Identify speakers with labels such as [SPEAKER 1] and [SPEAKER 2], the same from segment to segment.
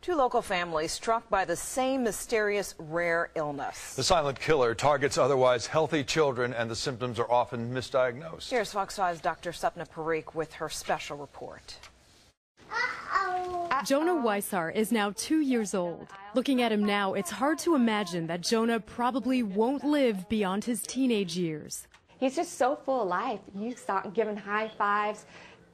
[SPEAKER 1] Two local families struck by the same mysterious rare illness.
[SPEAKER 2] The silent killer targets otherwise healthy children, and the symptoms are often misdiagnosed.
[SPEAKER 1] Here's Fox 5's Dr. Sapna Parikh with her special report.
[SPEAKER 3] Jonah Weiser is now two years old. Looking at him now, it's hard to imagine that Jonah probably won't live beyond his teenage years.
[SPEAKER 4] He's just so full of life. You saw him giving high fives,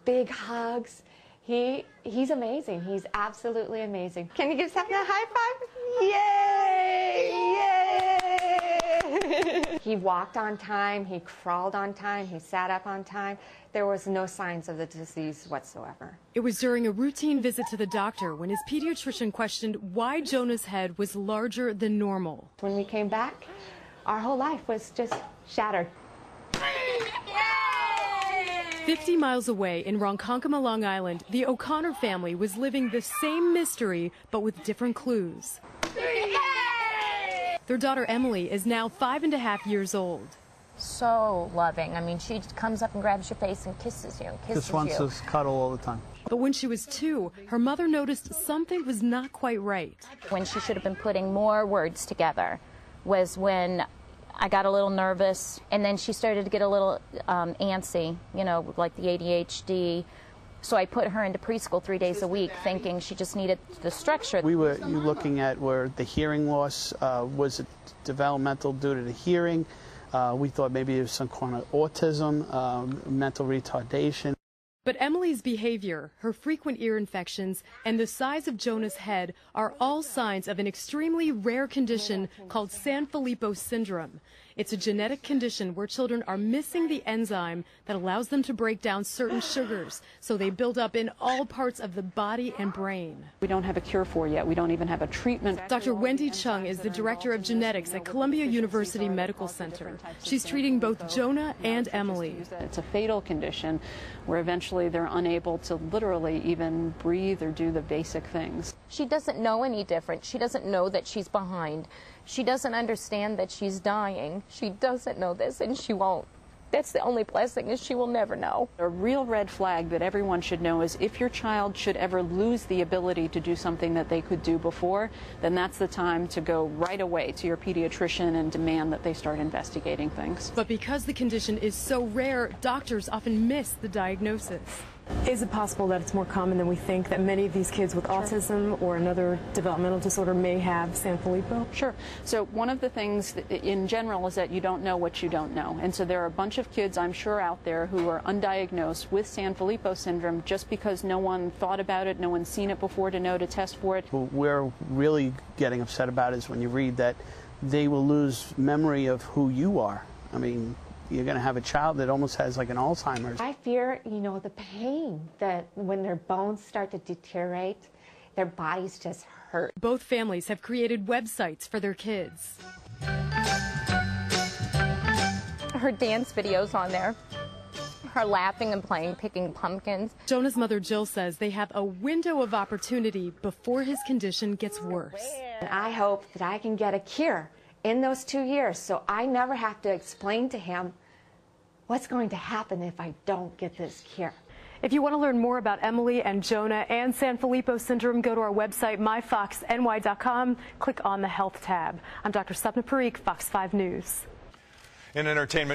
[SPEAKER 4] big hugs. He he's amazing. He's absolutely amazing. Can you give Stephanie a high five? Yay! Yay! he walked on time. He crawled on time. He sat up on time. There was no signs of the disease whatsoever.
[SPEAKER 3] It was during a routine visit to the doctor when his pediatrician questioned why Jonah's head was larger than normal.
[SPEAKER 4] When we came back, our whole life was just shattered.
[SPEAKER 3] 50 miles away in Ronkonkoma, Long Island, the O'Connor family was living the same mystery but with different clues. Their daughter Emily is now five and a half years old.
[SPEAKER 5] So loving. I mean, she comes up and grabs your face and kisses you and kisses
[SPEAKER 6] Just wants
[SPEAKER 5] you.
[SPEAKER 6] to cuddle all the time.
[SPEAKER 3] But when she was two, her mother noticed something was not quite right.
[SPEAKER 5] When she should have been putting more words together was when I got a little nervous, and then she started to get a little um, antsy, you know, like the ADHD. So I put her into preschool three days a week, thinking she just needed the structure.
[SPEAKER 6] We were looking at where the hearing loss uh, was it developmental due to the hearing. Uh, we thought maybe it was some kind of autism, um, mental retardation.
[SPEAKER 3] But Emily's behavior, her frequent ear infections, and the size of Jonah's head are all signs of an extremely rare condition called Sanfilippo syndrome. It's a genetic condition where children are missing the enzyme that allows them to break down certain sugars, so they build up in all parts of the body and brain.
[SPEAKER 7] We don't have a cure for yet. We don't even have a treatment.
[SPEAKER 3] Dr. Wendy Chung is the director of genetics at Columbia University Medical Center. She's treating both Jonah and Emily.
[SPEAKER 7] It's a fatal condition where eventually they're unable to literally even breathe or do the basic things.
[SPEAKER 5] She doesn't know any different. She doesn't know that she's behind. She doesn't understand that she's dying. She doesn't know this, and she won't. That's the only blessing is she will never know.
[SPEAKER 7] A real red flag that everyone should know is if your child should ever lose the ability to do something that they could do before, then that's the time to go right away to your pediatrician and demand that they start investigating things.
[SPEAKER 3] But because the condition is so rare, doctors often miss the diagnosis.
[SPEAKER 8] Is it possible that it's more common than we think that many of these kids with autism or another developmental disorder may have Sanfilippo?
[SPEAKER 7] Sure. So one of the things in general is that you don't know what you don't know. And so there are a bunch of kids, I'm sure, out there who are undiagnosed with Sanfilippo syndrome just because no one thought about it, no one's seen it before to know to test for it.
[SPEAKER 6] What we're really getting upset about is when you read that they will lose memory of who you are. I mean, you're going to have a child that almost has like an Alzheimer's.
[SPEAKER 4] I fear, you know, the pain that when their bones start to deteriorate, their bodies just hurt.
[SPEAKER 3] Both families have created websites for their kids.
[SPEAKER 5] Her dance videos on there. Her laughing and playing, picking pumpkins.
[SPEAKER 3] Jonah's mother Jill says they have a window of opportunity before his condition gets worse.
[SPEAKER 4] And I hope that I can get a cure in those two years so I never have to explain to him what's going to happen if I don't get this cure.
[SPEAKER 8] If you want to learn more about Emily and Jonah and Sanfilippo syndrome, go to our website, myfoxny.com. Click on the Health tab. I'm Dr. Sapna Parikh, Fox 5 News.
[SPEAKER 2] In entertainment,